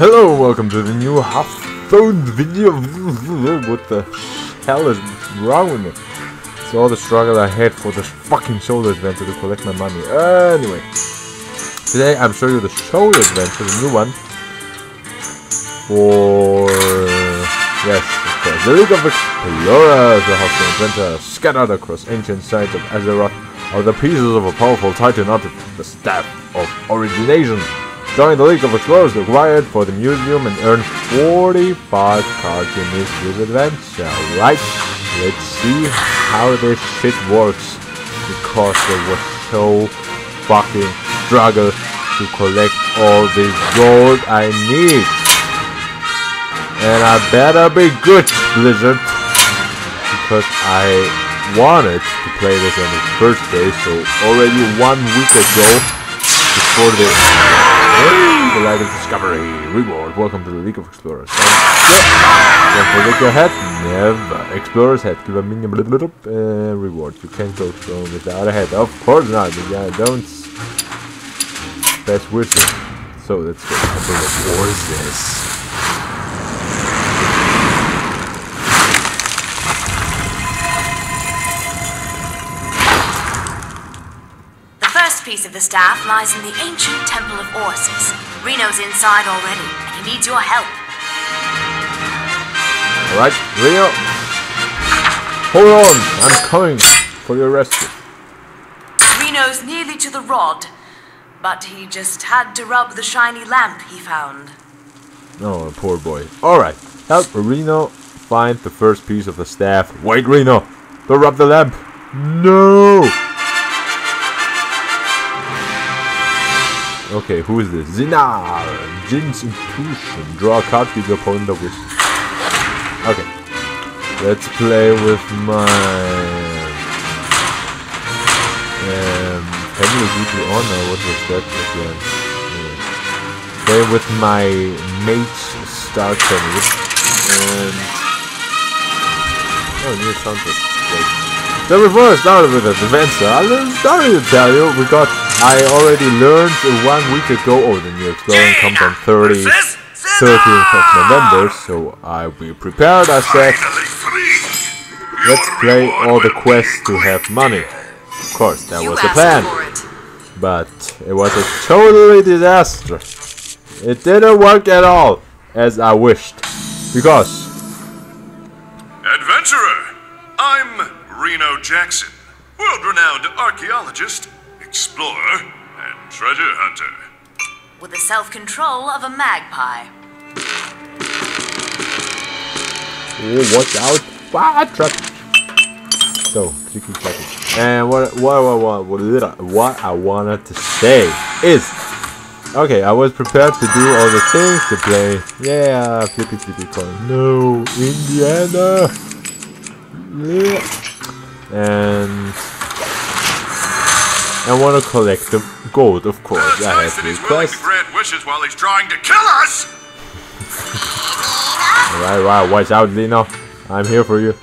Hello, welcome to the new Hearthstone video. What the hell is wrong with me? It's all the struggle I had for this fucking shoulder adventure to collect my money. Anyway, today I'm showing you the shoulder adventure, the new one. For yes, the League of Explorers, the Hearthstone adventure scattered across ancient sites of Azeroth are the pieces of a powerful titan artifact, the Staff of Origination. Join the League of Explorers required for the museum and earn 45 cards in this adventure. Right, let's see how this shit works. Because it was so fucking struggle to collect all this gold I need. And I better be good, Blizzard. Because I wanted to play this on the first day, so already one week ago, before the the Light of Discovery reward. Welcome to the League of Explorers. Don't forget your hat. Never. Explorer's hat. Give a minion uh, reward. You can't go strong without a hat. Of course not. Yeah, don't. Best wishes. So let's go. What is this? Piece of the staff lies in the ancient Temple of Orsis. Reno's inside already, and he needs your help. Alright, Reno. Hold on. I'm coming for your rescue. Reno's nearly to the rod, but he just had to rub the shiny lamp he found. Oh, poor boy. Alright, help Reno find the first piece of the staff. Wait, Reno! Don't rub the lamp! No! Okay, who is this? Zinaar! Djinn's Intuition. Draw a card, give your opponent a wish. Okay. Let's play with my... Um, Henry Deeply Honor, what was that again? Yeah play with my mate Star Channel and oh new soundtrack. Great. Before I started with this adventure, I'm sorry to tell you we got I already learned one week ago oh the new exploring comes on 30 13th of November, so I will prepared I said let's play all the quests to have money. Of course that was the plan. But it was a totally disaster. It didn't work at all as I wished. Because Adventurer! I'm Reno Jackson, world renowned archaeologist, explorer, and treasure hunter. With the self control of a magpie. oh, watch out, fire truck. So, clicky clacky. And what what what what what, what I wanted to say is Okay, I was prepared to do all the things to play. Yeah, flippy flippy coin. No, Indiana. Yeah. And I want to collect the gold, of course. I nice have that he's willing to requests. grant wishes while he's trying to kill us! Alright, right, watch out, Lino. I'm here for you.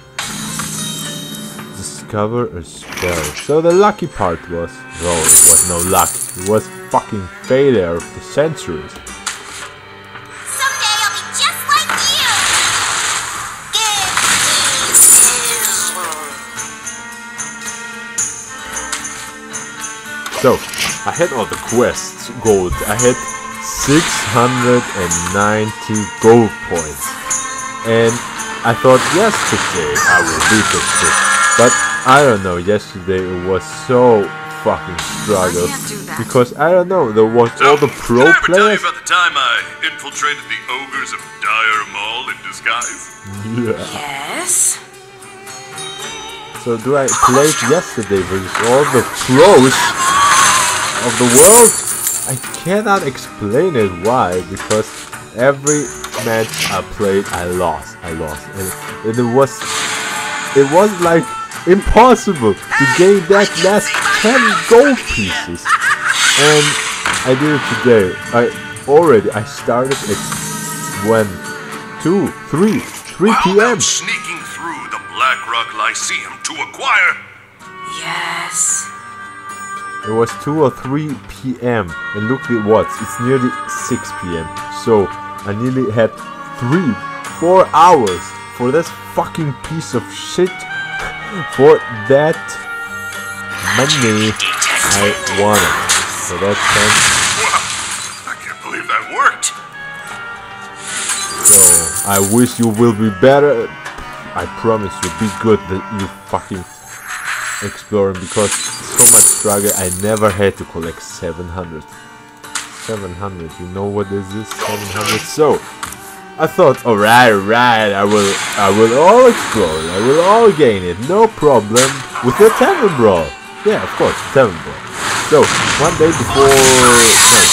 Discover a spell. So the lucky part was, well, it was no luck. It was fucking failure of the centuries. So, I had all the quests gold. I had 690 gold points. And I thought yesterday I will beat this shit. But I don't know, yesterday it was so fucking struggle. can't do that. Because I don't know, there was So, all the pro did I ever tell you players. about the time I infiltrated the ogres of Dire Maul in disguise? Yeah. Yes? So do I play yesterday versus all the pros of the world? I cannot explain it why because every match I played I lost. I lost. And, and it was it was like impossible to gain that last 10 gold pieces. And I did it today. I already I started at when 2, 3, 3 p.m. sneaking through the Black Rock Lyceum to acquire Yes. It was 2 or 3 p.m. And look at what? It's nearly 6 p.m. So I nearly had 3, 4 hours for this fucking piece of shit. for that money I wanted. So that's 10. Wow, I can't believe that worked. So I wish you will be better. I promise you, be good that you fucking exploring because so much struggle. I never had to collect 700. 700. You know what is this? 700. So I thought, alright, right. I will, I will all explore. I will all gain it. No problem with the Tavern Brawl. Yeah, of course, Tavern Brawl. So one day before, no,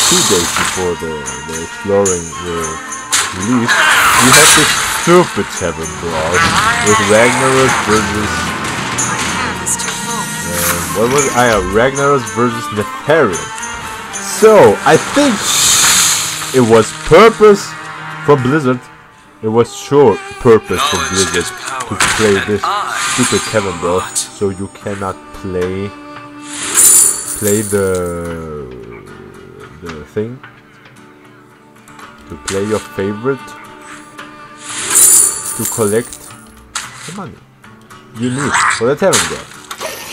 two days before the the exploring will release, we had this stupid Tavern Brawl with Ragnaros versus what was? I have Ragnaros versus Nefarian. So I think it was purpose from Blizzard. It was sure purpose from Knowledge Blizzard to play this stupid Tavern Brawl. So you cannot play play the the thing to play your favorite to collect the money you need for the Tavern Brawl.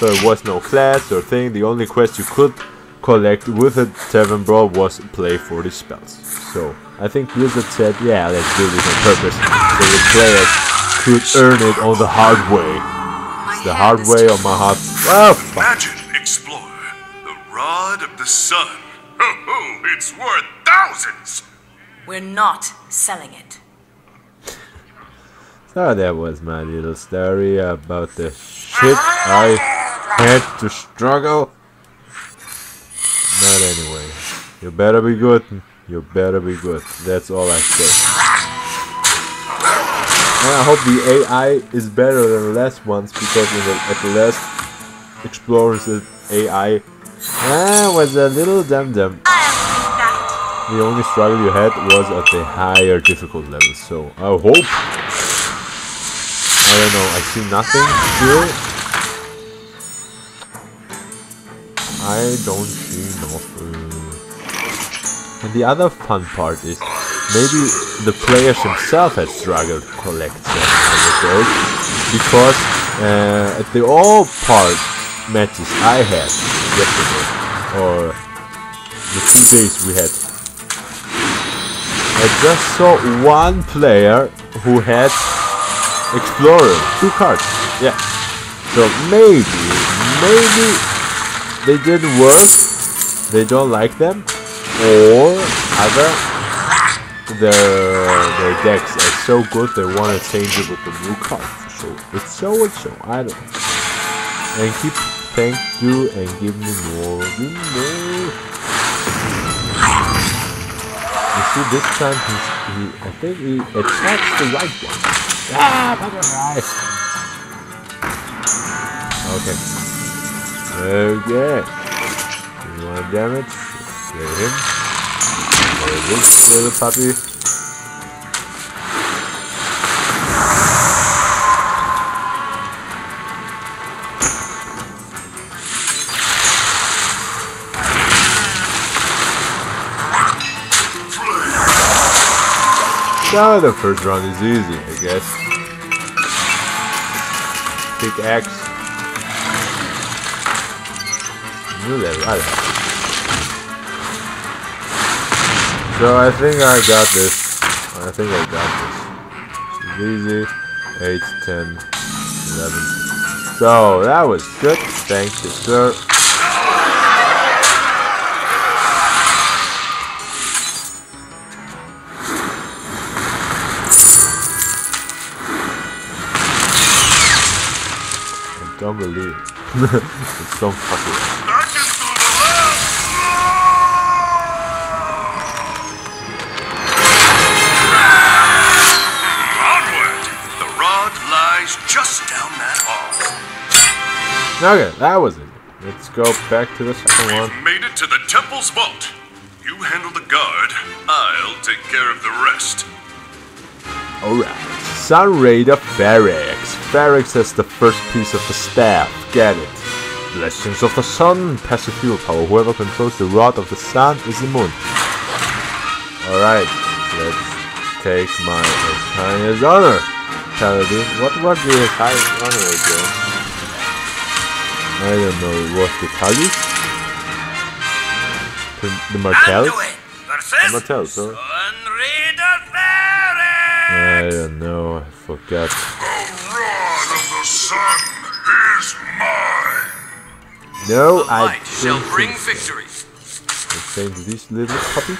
So it was no class or thing. The only quest you could collect with a Tavern Brawl was play 40 spells. So I think Blizzard said, yeah, let's do this on purpose so the players could earn it on the hard way. It's the hard way too or my full. hard. Well, fuck. Imagine, Explorer, the rod of the sun. Ho ho, it's worth thousands. We're not selling it. So that was my little story about the shit I had to struggle. But anyway, you better be good. You better be good. That's all I say. And I hope the AI is better than the last ones because in the, at the last Explorers AI ah, was a little dum dum. The only struggle you had was at the higher difficult level. So I hope I don't know, I see nothing here. I don't see nothing. And the other fun part is maybe the players themselves had struggled to collect 700 gold because uh, at the all part matches I had yesterday or the two days we had I just saw one player who had Explorer, two cards. Yeah. So maybe, maybe they didn't work. They don't like them, or other their their decks are so good they want to change it with the new card. So it's so and so. I don't know. And keep thank you and give me more. Give me more. You see, this time he's, he, I think he attacks the right one. Ah, butterfly. Okay. Okay. You want damage? Get him. There this little puppy. So the first round is easy, I guess. Pickaxe. New level. So I think I got this. I think I got this. It's easy. 8, 10, 11. So that was good. Thank you, sir. Don't believe it. it's so fucking. Back into the lab! Onward! The rod lies just down that hall. Okay, that was it. Let's go back to the second. We've made it to the temple's vault. You handle the guard. I'll take care of the rest. Alright. Sun Raider Phaerix. Phaerix has the first piece of the staff. Get it. Blessings of the sun, passive fuel power. Whoever controls the rod of the sun is immune. Alright, let's take my highest honor. Paladin. What was the highest honor again? I don't know. Was the Talis? The, the Martells? Versus Martells, sorry. I don't know. I forgot. No, I Light shall bring think so. victory. Let's take these little puppies.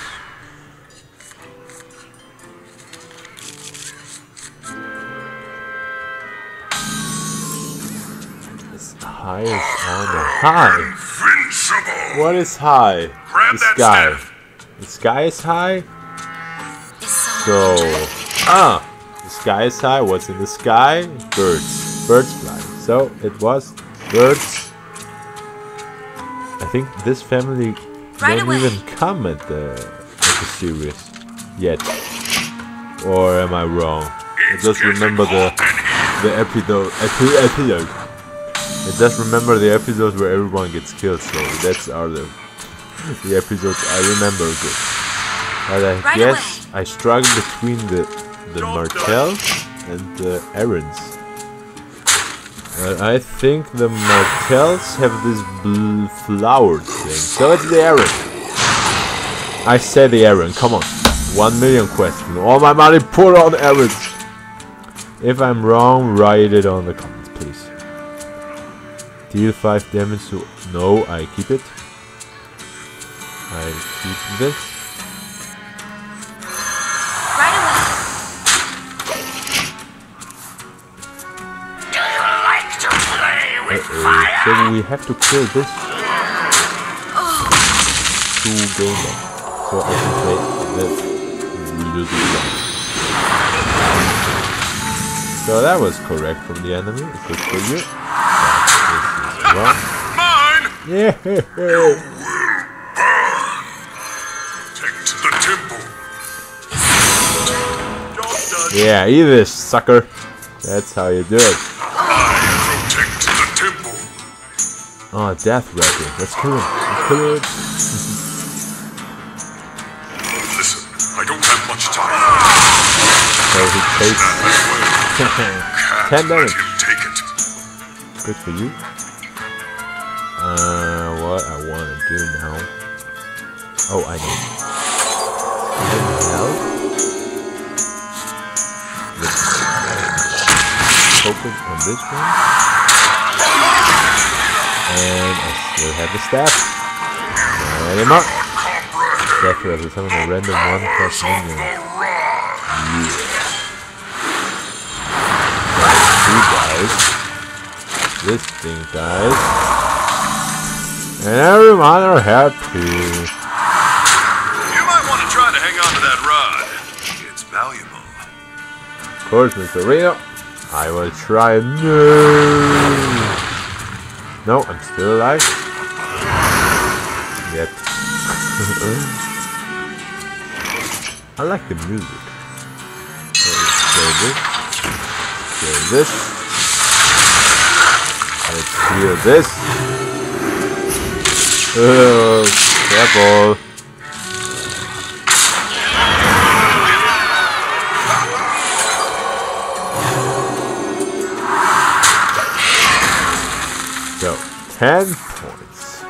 It's high as honor. High! What is high? Grab the that sky. staff. The sky is high? So, ah! The sky is high. What's in the sky? Birds. Birds fly. So, it was birds. I think this family Right don't away. even come at the, at the series yet. Or am I wrong? I just remember the hot in here. the episode epi- epilogue. I just remember the episodes where everyone gets killed. So that's are the the episodes I remember good. But I Right guess I struggle between the the Martells and the Arryns. I think the Martells have this blue flowers thing. So it's the Arryn. I say the Arryn. Come on. One million question. All my money put on Arryns. If I'm wrong, write it on the comments, please. Deal 5 damage to... No, I keep it. I keep this. So we have to kill this to gain. So I can take this really long. So that was correct from the enemy. Good for you. Mine. Yeah. Take to the temple. Yeah, eat this, sucker. That's how you do it. Oh, Death Rattle. Let's kill him. Let's kill him. Listen, I don't have much time. So he takes Ten let damage. him take it. Good for you. Uh, what I want to do now? Oh, I need. Help. Focus on this one. And I still have the staff. Not anymore. Death Rattle, summon a random one plus minion. Yeah. Two dies. This thing dies. And everyone are happy. You might want to try to hang on to that rod. It's valuable. Of course, Mr. Reno. I will try. No. No, I'm still alive. Yet. I like the music. Let's play this. Play this. Let's hear this. Oh, careful. 10 points.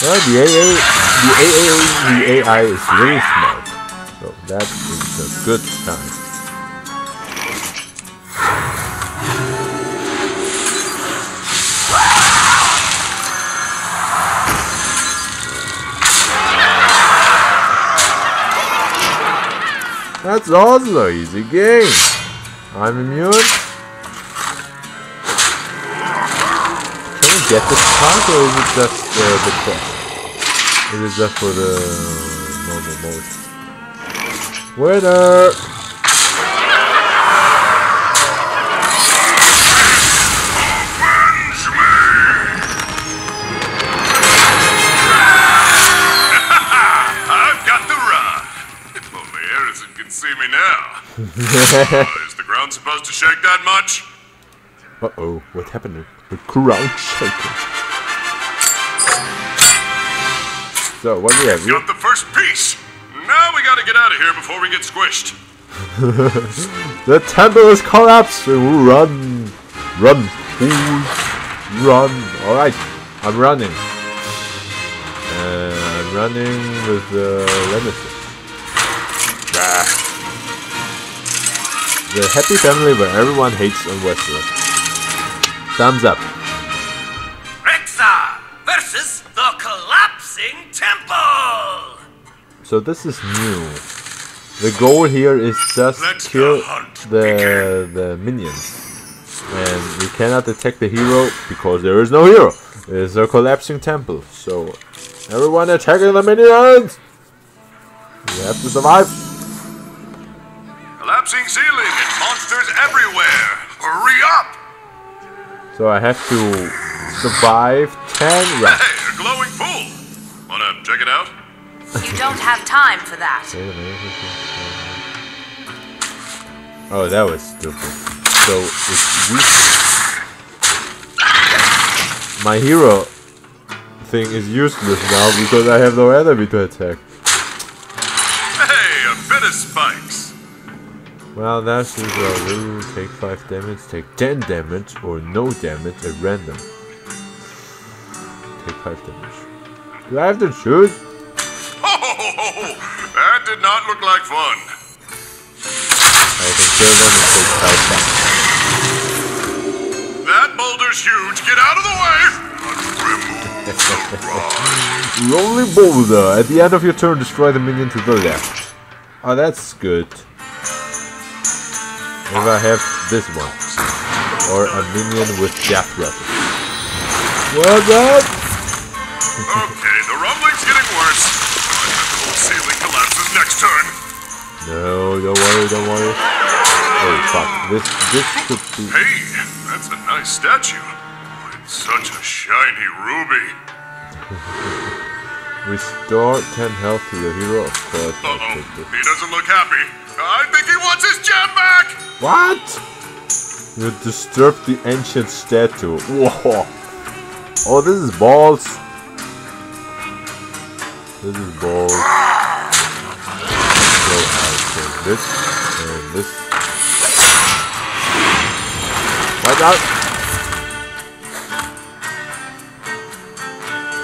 Well, the AA, the AA, the AI is really smart. So that is a good sign. That's also easy game. I'm immune. Get this part or is it just uh, the quest? It is just for the normal mode. Winner! I've got the rod. If only Harrison can see me now. Uh, is the ground supposed to shake that much? Uh-oh, what happened? The ground shaking. So, what do we have? You Got the first piece. Now we gotta get out of here before we get squished. The temple is collapsing! Run! Run, fools! Run! Alright, I'm running. Uh, I'm running with the Nemesis. Ah. The happy family where everyone hates and Westeros. Thumbs up. Rexa versus the collapsing temple. So this is new. The goal here is just Let the kill the the minions. And we cannot attack the hero because there is no hero. It's a collapsing temple. So everyone attacking the minions! We have to survive. Collapsing ceiling So I have to survive 10 rounds. Hey, a glowing pool. Wanna check it out? You don't have time for that. Wait a minute. Oh, that was stupid. So it's useless. My hero thing is useless now because I have no enemy to attack. Hey, a bit of spikes. Well, that's rule. Take 5 damage, take 10 damage, or no damage at random. Take 5 damage. Do I have to choose? Oh, that did not look like fun. I can kill them and take 5 damage. That boulder's huge. Get out of the way. Rolling boulder. At the end of your turn, destroy the minion to the left. Oh, that's good. If I have this one. Or a minion with death weapon. What's up? Okay, the rumbling's getting worse. I the whole ceiling collapses next turn. No, don't worry, don't worry. Oh, fuck. This, this could be... Hey, that's a nice statue. It's such a shiny ruby. Restore 10 health to the hero, of course. Uh-oh, he doesn't look happy. I think he wants his gem back. What? You disturbed the ancient statue. Whoa. Oh, this is balls. This is balls. So I'll take this and this. Watch out!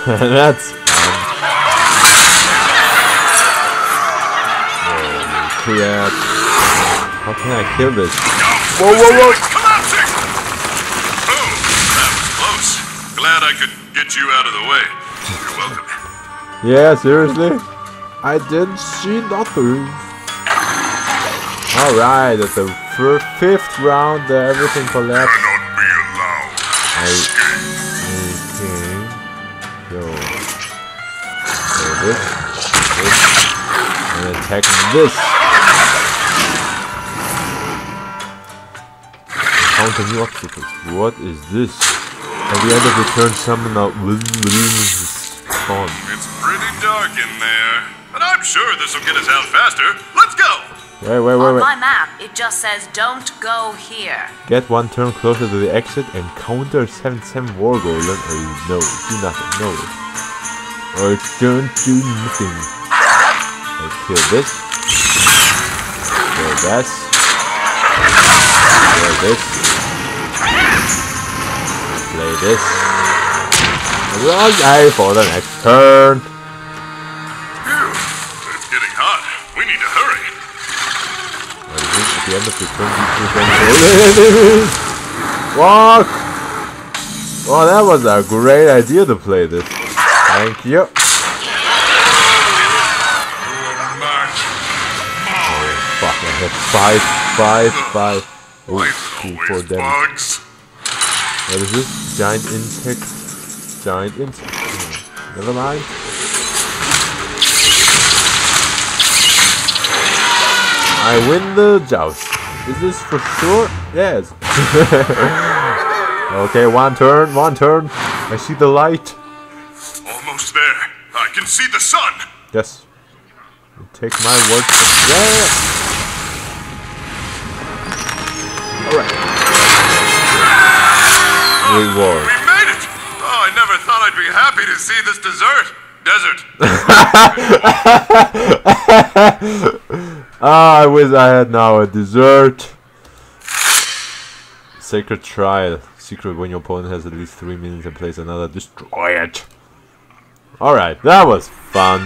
That's fun. Crap. How can I kill this? Whoa, whoa, whoa! Ceiling's collapsing. Oh, that was close. Glad I could get you out of the way. You're welcome. Yeah, seriously? I didn't see nothing. Alright, at the fifth round, uh, everything collapsed. Cannot be allowed. I, okay. So, so this, this, and attack this. Counter new obstacles. What is this? At the end of the turn, summon a spawn. It's pretty dark in there. But I'm sure this will get us out faster. Let's go. Wait, wait, wait, On wait. my map, it just says don't go here. Get one turn closer to the exit and counter 7-7 War Golem or you no, do nothing, no. Or it's don't do nothing. I kill this. Kill this. Kill this. This. Run A for the next turn. It's getting hot. We need to hurry. What is it? At the end of the turn, you can Walk! Oh, that was a great idea to play this. Thank you. March. Fuck, I have five, five, five. Oh, Life two, four damage. What is this? Giant insect? Giant insect. Hmm, Never mind. I win the joust. Is this for sure? Yes. okay, one turn, one turn. I see the light. Almost there. I can see the sun. Yes. Take my word for yeah. Reward. We made it! Oh, I never thought I'd be happy to see this dessert. Desert. Ah, I wish I had now a dessert. Sacred Trial. Secret when your opponent has at least 3 minutes and plays another, destroy it. Alright, that was fun.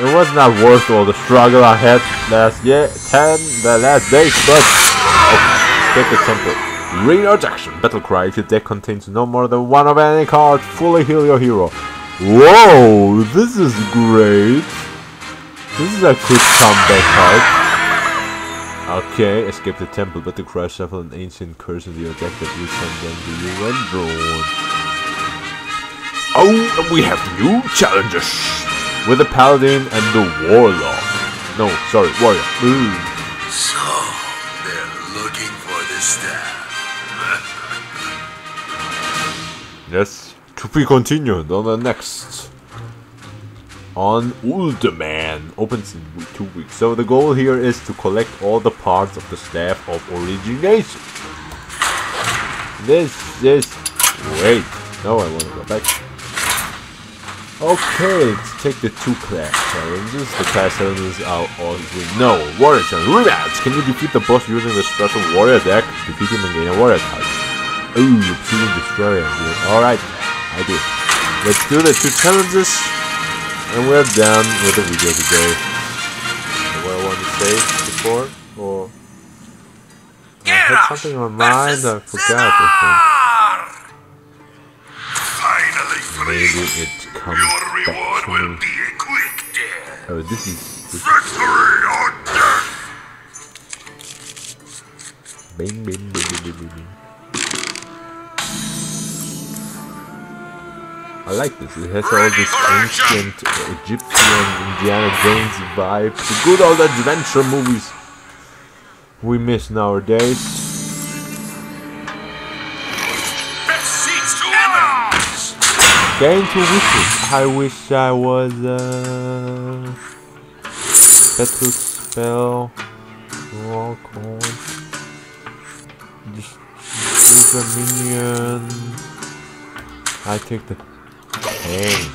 It was not worth all the struggle I had last year, 10, the last days, but... Oh, the temple. Reno Jackson, Battle Cry. If your deck contains no more than one of any card, fully heal your hero. Whoa, this is great. This is a quick comeback card. Okay, escape the temple, but the crush shuffle an ancient curse into your deck that you them to you when. Oh, and we have new challenges with the paladin and the warlock. No, sorry, warrior. Ooh. So, they're looking for the staff. Yes, to be continued on the next. On Uldaman opens in two weeks. So the goal here is to collect all the parts of the staff of origination. This is wait. No, I want to go back. Okay, let's take the two class challenges. The class challenges are all we know. Warrior challenge rematch. Can you defeat the boss using the special warrior deck? Defeat him and gain a warrior card. Ooh, obsidian destroyer. Alright, I do. Let's do the two challenges. And we're done with the video today. What I want to say before? Or I had something on my mind, I forgot I Finally think. free. Maybe it comes Your back reward will me. be a quick death. Oh, this is... This Victory or death. Bing, bing, bing, bing, bing, bing, I like this. It has all this ancient Egyptian Indiana Jones vibe. The good old adventure movies we miss nowadays. Seats to enemies. Gain two wishes. I wish I was a battle spell on. Just super minion. I take the tank.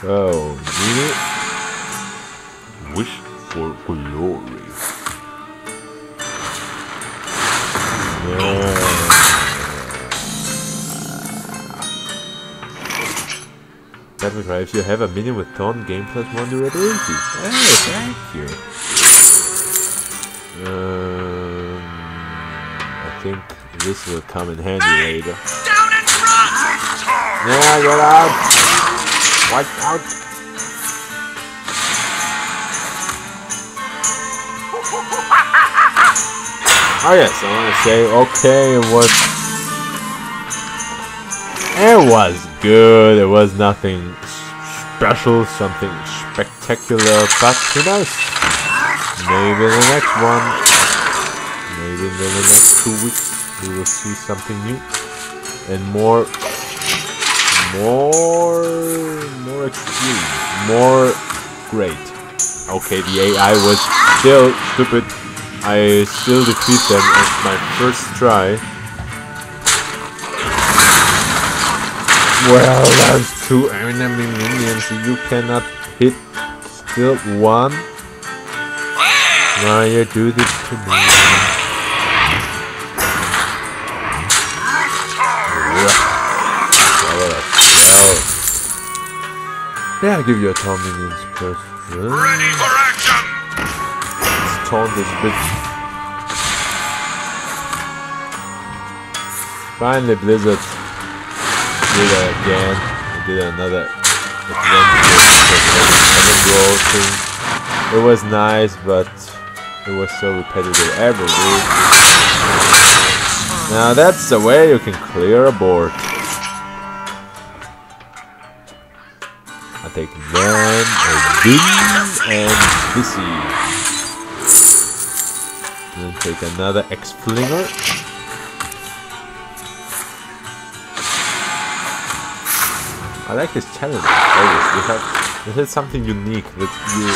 So need it. Wish for glory. Yeah. Cry, if you have a minion with taunt, game plus one durability. Hey, thank you. Um, I think this will come in handy later. Yeah, get out! Wipe out! Oh yes, I want to say, okay, it was... It was good, it was nothing special, something spectacular, but who knows? Maybe the next one, maybe in the next two weeks, we will see something new and more more more extreme more great. Okay the ai was still stupid. I still defeat them at my first try. Well that's two enemy minions you cannot hit. Still one. Why you do this to me yeah, I'll give you a Tom Minions first. Ready for action. Let's taunt this bitch. Finally, Blizzard did it again. They did another. It was nice, but it was so repetitive every week. Now that's the way you can clear a board. Take Van, Odin, and Busy. Then take another Axe Flinger. I like this challenge always. This this something unique that you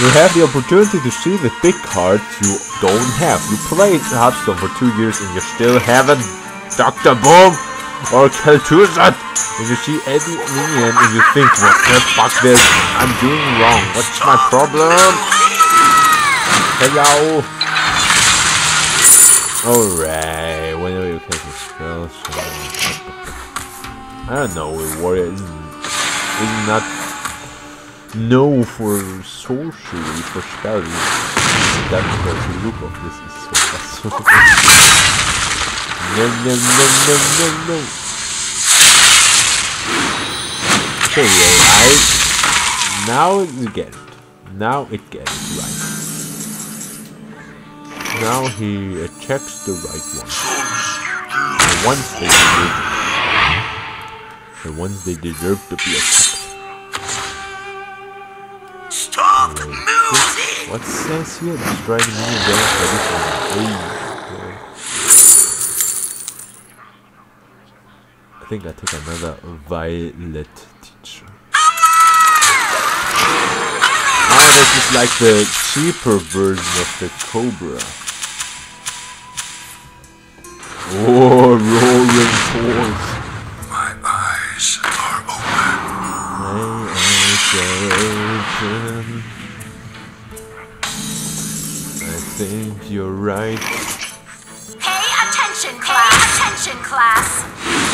You have the opportunity to see the big cards you don't have. You played Hearthstone for two years and you still haven't Dr. Boom or Kel'Thuzad. If you see any minion and you think, what the fuck this? I'm doing wrong. What's my problem? Hello. Alright, whenever you cast a spell, so I don't know, warrior isn't, is not known for sorcery, for spells. That's because the look of this is so No, no, no, no, no, no. Okay, alright. Now you get it. Now it gets it right. Now he checks the right one. The ones they deserve. The ones they deserve to be attacked. Stop moving! What says here? Destroy the minion damage ready for me. I think I take another violet teacher. Ah, this is like the cheaper version of the Cobra. Oh, roaring force. My eyes are open. My eyes are open. I think you're right. Pay attention, class. Pay attention, class.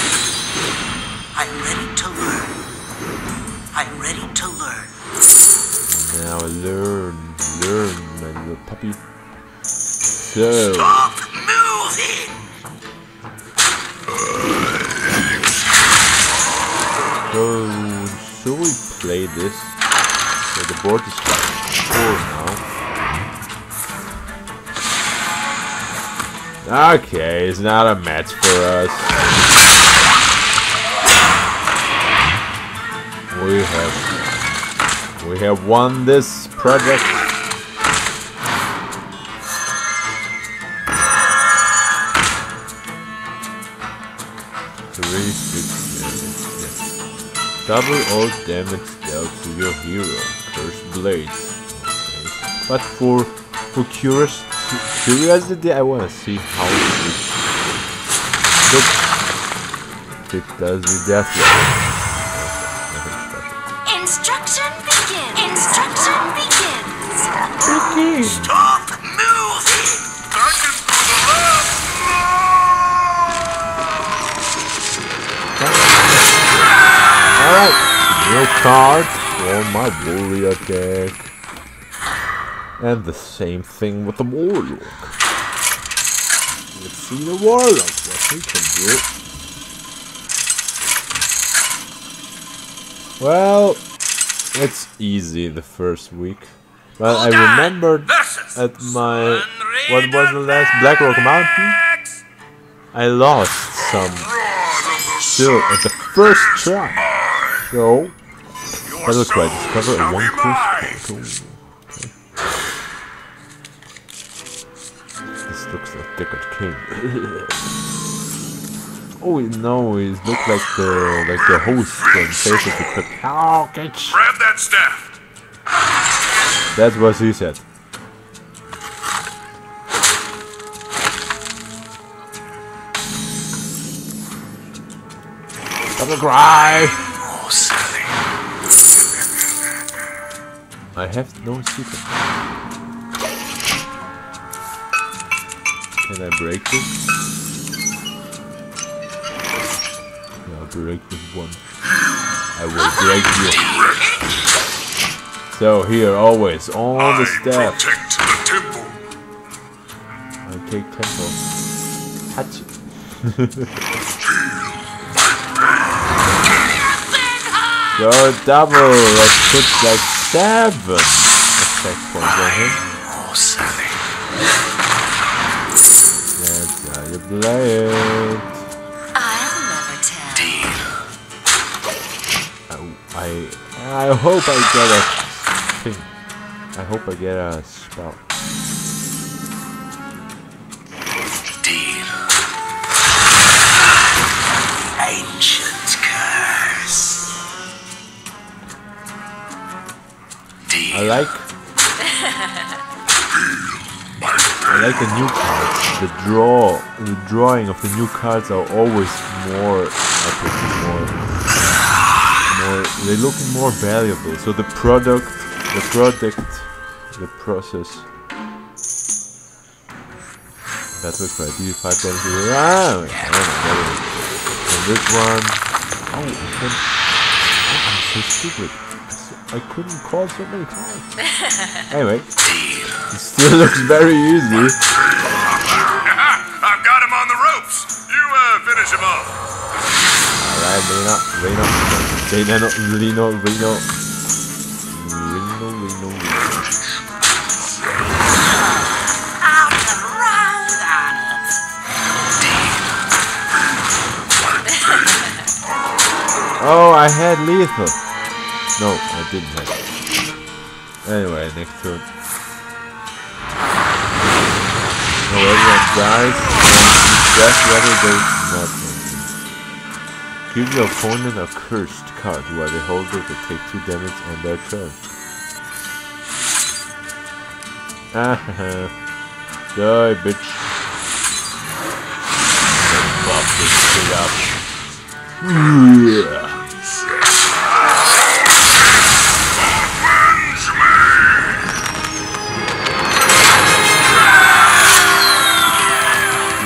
I'm ready to learn. I'm ready to learn. Now learn, learn, my little puppy. So, Stop moving! so should we play this? So the board is four now. Okay, it's not a match for us. We have we have won this project. Three, six, seven, yes. Double all damage dealt to your hero. Cursed blades. Okay. But for for curious curiosity, I wanna see how it looks. It does the death Stop moving! I can do the left! Alright, new card for my warrior deck. And the same thing with the warlock. Let's see the warlock, what he can do. Well, it's easy the first week. But I Hold remembered at my what was the last Blackrock Mountain? I lost some still at the first try. So that looks right. Discover a one cruise This looks like Deckard King. oh no, it looks like the like the host from Face of the Crypt. Oh, get Grab that staff. That's what he said. Double cry. Oh, Sally. I have no secret. Can I break this? Yeah, I'll break this one. I will break you. So here, always, on the I staff. protect the temple. I take tempo. Hachi. so double, let's put like seven attack points on him. Oh, Sally. That's how you play it. I'll never tell. Deal. I, I I hope I get a I hope I get a spell. Deal. Ancient curse. Deal. I like like the new cards. The draw, the drawing of the new cards are always more epic, more, more. They look more valuable. So the product, the product, the process. Battle cry. These five damage. Ah, I. And this one. Oh, I can, oh, I'm so stupid. I couldn't call so many times. anyway, it still looks very easy. I've got him on the ropes. You uh, finish him off. Alright, Reno, Reno, Reno, Reno, Reno, Reno, Oh, I had lethal. No, I didn't have it. Anyway, next turn. No, everyone dies. And Death Rattle does nothing. Give your opponent a cursed card while they hold it to take 2 damage on their turn. Ah, Die, bitch. Buff this shit up.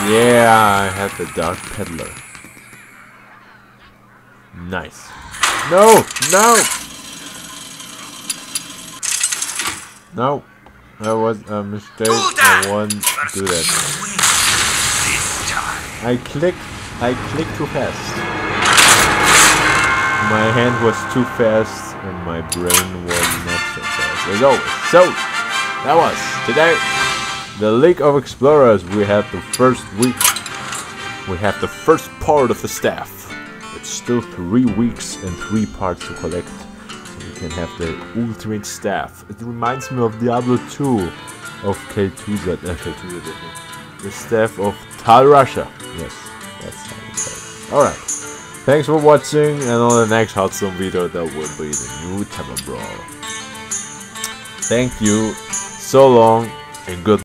Yeah. I had the Dark Peddler. Nice. No! No! No. That was a mistake. I won't do that. Win this time. I clicked. I clicked too fast. My hand was too fast and my brain was not so fast as always. So, that was today. The League of Explorers. We have the first week. We have the first part of the staff. It's still three weeks and three parts to collect. So we can have the ultimate staff. It reminds me of Diablo 2 of K2Z. Uh, K2Z. The staff of Tal Rasha. Yes, that's how you say it. Alright. Thanks for watching, and on the next Hearthstone video, that will be the new Tavern Brawl. Thank you so long, and good